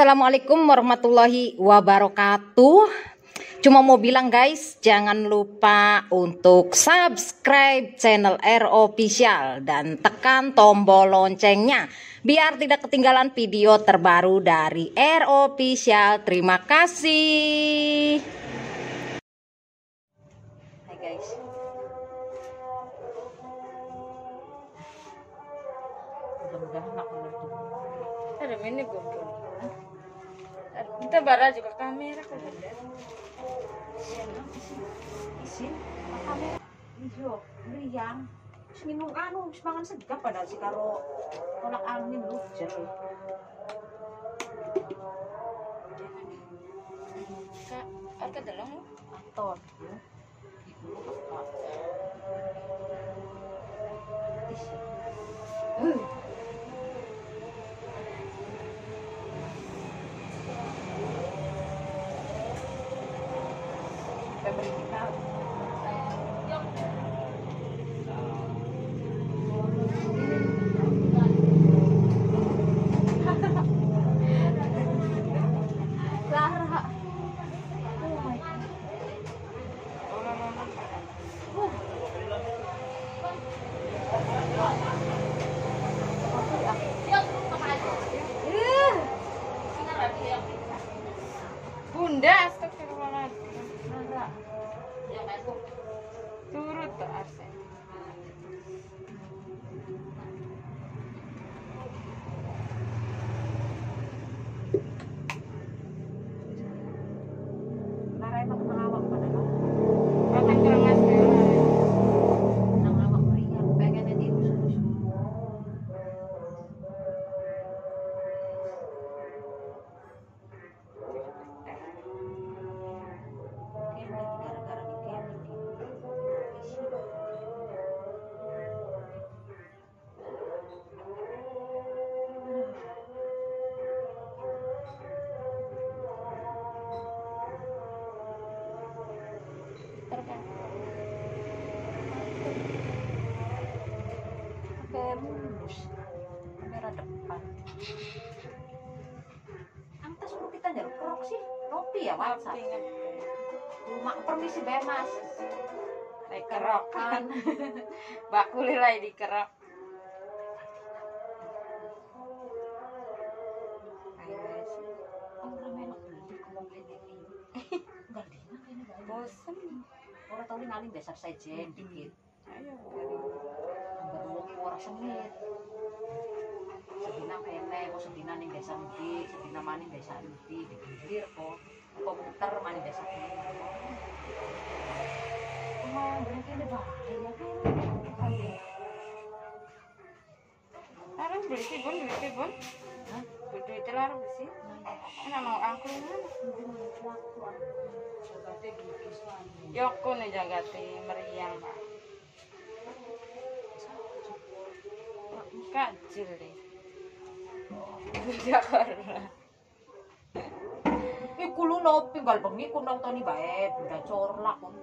Assalamualaikum warahmatullahi wabarakatuh. Cuma mau bilang guys, jangan lupa untuk subscribe channel R Official dan tekan tombol loncengnya biar tidak ketinggalan video terbaru dari R Official. Terima kasih. Hai guys. Mudah-mudahan aku Ada ini gue Kita bara juga kamera kok ada. isin kamera hijau meriang terus minum anu terus mangan segap padahal si karo tolak angin lu jadi Kak, ada dalam aton ya ibu lu beli kalau beli ini. Enggak dina kayaknya enggak ada. Bosen. Orang tahu ini dasar sejen dikit. Ayo. Lu orang sengit. Sedina kene, kok sedina ning desa ndi, sedina maning desa ndi, digilir kok. Maning desa kene. Oh, berarti ada bahaya kan? Larang beli sih bun, beli sih bun. Kudu itu larang beli sih. Enak mau angkringan. Yoko nih jagati meriang pak. Kacil deh. Jakarta. Iku lu no tinggal bengi ku nonton bae bunda corlak kun.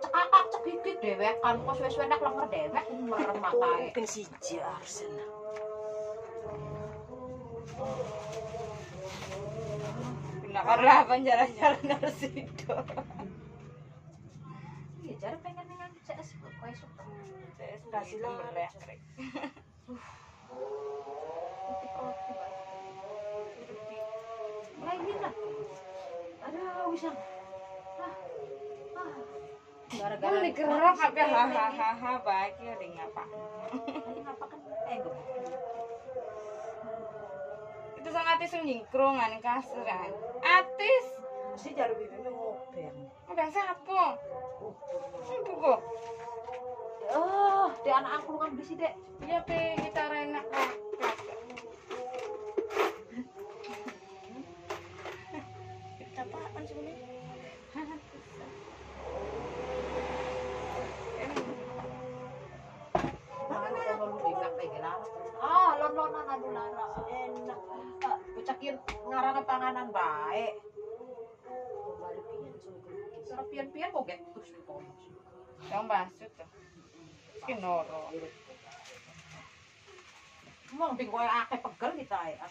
Cekakak cekikik dewek kan kok suwe-suwe nak lenger dewek merem matae. Mungkin si Jarsen. Pinakar lapan jalan-jalan dari situ. Iya, jare pengen dengan CS kowe suka. Saya kasih lah. Roti roti bae. Mulai dina. Aduh, bisa. Gara-gara Gara digerak apa hahaha baik ya di ngapa. Tadi ngapa kan. Itu sangat atis nyingkrungan kan. Atis. Mesti jare bibinya ngoben. Udah sapu. Sapu kok. Oh, di anak aku kan bisi dek. Iya pe kita pian-pian kok getus kok. Yang basut tuh. Kinoro. Emang ping koyo akeh pegel kita ya.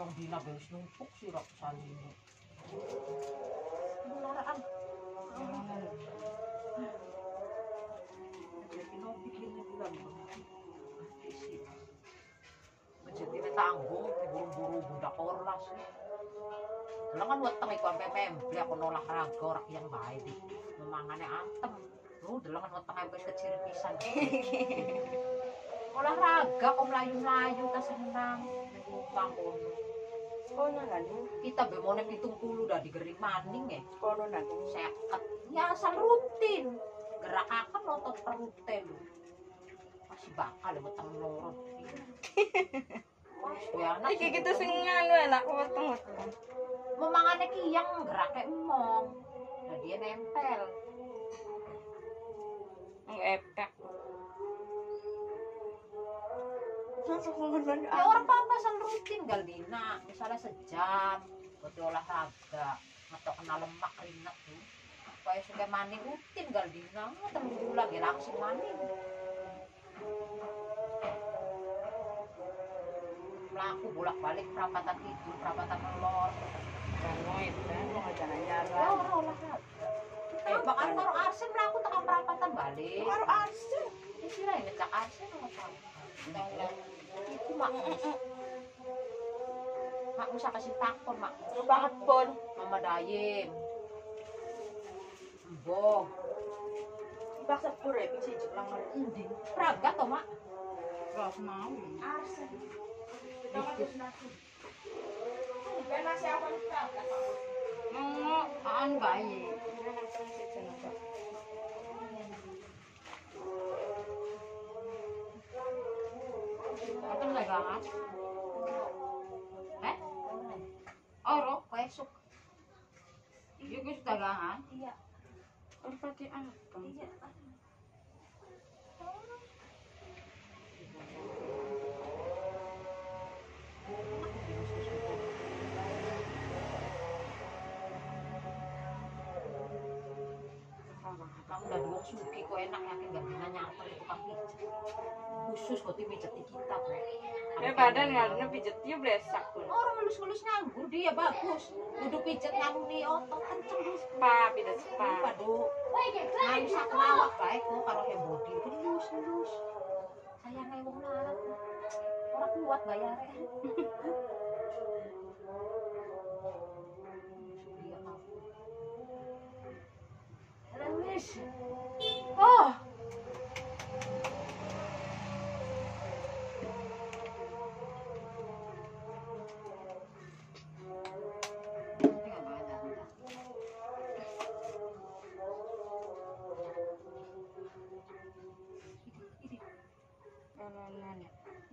Rong dina beres numpuk sih rak salini. Beneran. Jadi no bikinnya bilang. Jadi tanggung, buru-buru budak orlas. Lah kan weteng iku ampe memble aku nolak raga orang yang baik di memangane antem. Lu delengan weteng ampe kecil pisan. Olahraga kok melayu-melayu ta senang. Lupa kono. Kono nanti. Kita bemone pitung puluh dah digering maning ya. Kono nanti. Seket. Ya asal rutin. Gerakakan otot perute lu. Masih bakal weteng loro. Wah, ya anak. Iki gitu sing nganu enak weteng-weteng. Memangane kiyang geraknya emong. Nah dia nempel. Ngepek. Ya orang papasan rutin Galdina misalnya sejam buat olahraga. Atau kena lemak ringan tuh. Supaya suka maning rutin Galdina nggak terlalu bulan ya langsung maning melaku bolak balik perapatan tidur perapatan melor Ya kita bakal arsen tengah perapatan balik arsen. Arsen mak kasih mak. Banget. Mama mak? Mau. Arsen. Mau bayi. Atau dagangan? Eh? Oro, besok. Iya, gue sudah. Iya. Orang pakai apa? Iya. Udah suki kok enak yakin gak bisa nyamper itu pijat. Khusus kok tim pijat di kita kok. Ya badan ngaruhnya pijetnya blesak pun. Orang ngelus-ngelus nganggur dia bagus. Duduk pijat nih otot kenceng terus. Spa, pijet spa. Waduh. Nganggur sak lawak baik kok karo he body gelus gelus. Sayangnya wong larat. Orang kuat bayarnya. Lemis. Oh.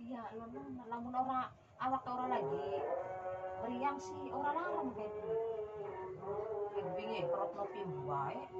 Iya, lamun lamun ora awak ora lagi meriang sih ora larang kayak gitu. Bingung kerot nopi bae.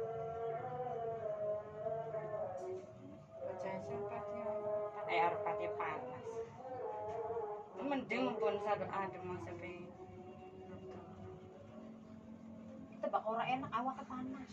Mending pun satu adem masa pengen. Kita bak orang enak awaknya panas.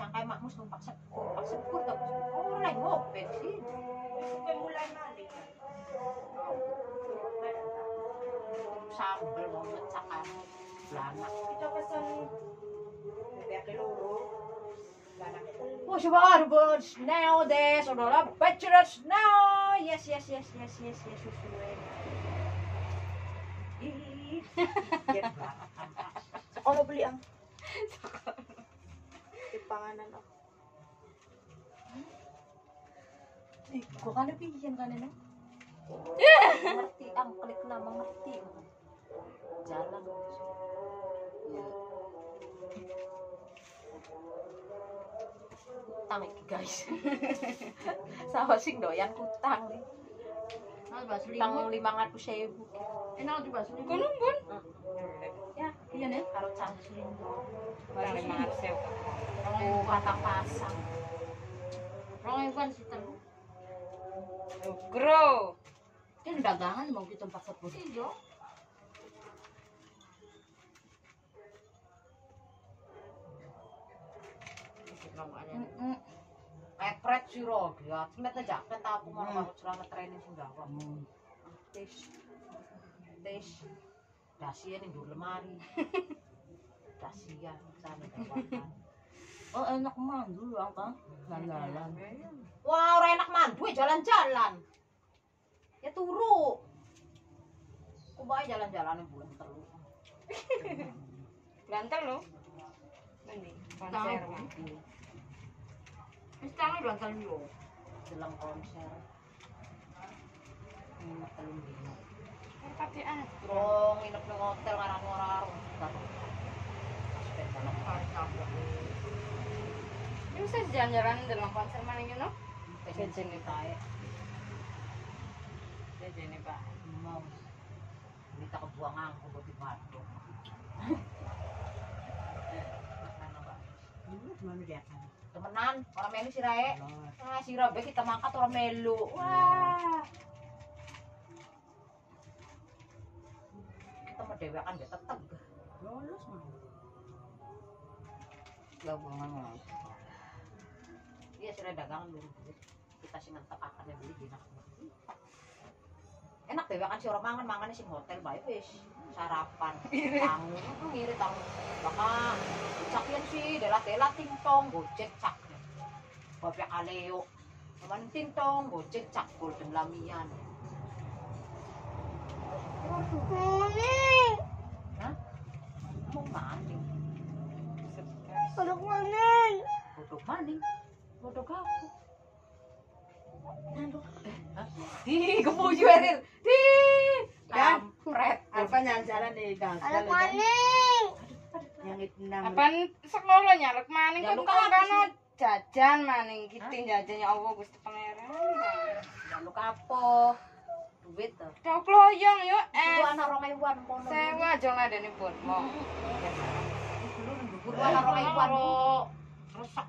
Disangka makmus numpak sepur, numpak sepur tak Oh, lagi ngopi sih. Sambel mau mecakan belanak. Kita pesen bebek loro. What's your words nowadays? Adalah bachelors now. Yes, yes, yes, yes, yes, yes, susuin. Sekolah beli ang. Di Eh, kok kan pikiran kan ini? Mengerti, ang klik na mengerti. Jalan. Utang iki guys. Sama sing doyan utang nih. Utang lima ratus ribu. Enak di baso. Kuno bun. Ya, iya nih. Karo. Bang lima arsew. Oh, patang pasang. Rong Ivan sih telu. Grow. Kan dagangan mau kita tempat sebut. Iya. Epret siro, ya. Semet aja, jaket aku mau mau celana training sing gawa. Tes. Tes. Dasia ning dur lemari. Dasia sana gawakan. Oh enak mandu ya kan. Jalan-jalan. Wah, ora enak mandu ya jalan-jalan. Ya turu. Kok bae jalan-jalan bulan telu. Gantel lo. Ini konser. Wis tangi bantal yo. Jelang konser. Ini telung dino. Pati ah. Terus nginep di hotel baru. Aspek Ini bisa jalan-jalan dalam konser mana gitu? Kejen nih tae. Jadi ini pak. Mau. Kita kebuang angku buat di Bandung. Mana dia? Temenan, orang melu si Rae. Ah, si Rabe kita mangkat orang melu. Wah. Kita mau dewekan dia tetep. Lolos mah. Gabungan Iya sudah dagangan dulu. Kita sih ngetep akan beli di enak. Enak deh kan si orang mangan mangannya sing hotel bae wis sarapan. Tangu ngirit tangu. Baka cakian sih delat delat tingtong gojek cak. Bapak aleo. Teman tingtong gojek cak golden lamian. Hah? Mau maning. Kodok maning. Kodok apa? Hah? Di kemuju Eril. Di. Kampret. Apa jalan di dalam? Yang itu enam. Apaan sekolah nyalek maning kan kan jajan maning gitu jajannya Allah Gusti Pangeran. Lalu kapo? Duit tuh. Cok loyong yo Itu eh anak romewan mono. sewa aja ngadeni buat mau. Guru anak romewan. rusak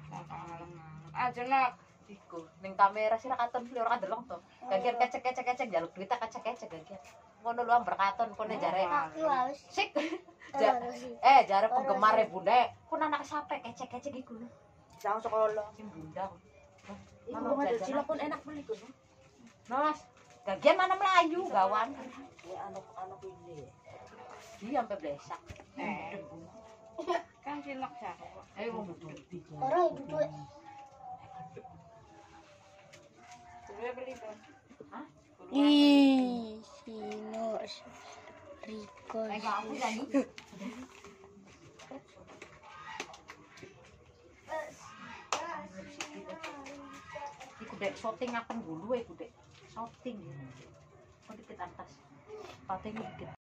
aja nak Iku ning kamera sih ra katon beli ora kadeleng to. Gagian kecek-kecek-kecek jaluk duit kecek-kecek gagian. Ngono lu amber katon kono jare. Sik. Eh jare penggemar e bunda. Kun anak sampe kecek-kecek iku. Jangan sekolah. Sing bunda. Mau ada cilok pun enak beli tuh. Mas, gagian mana melayu gawan. Ya anak-anak ini. Iya sampai blesak. eh kan cilok siapa Ayo mau butuh. Orang itu Ih, Sino jadi. Iku dek shooting akan dulu iku dek. Shooting. Kok dikit atas. Pateng dikit.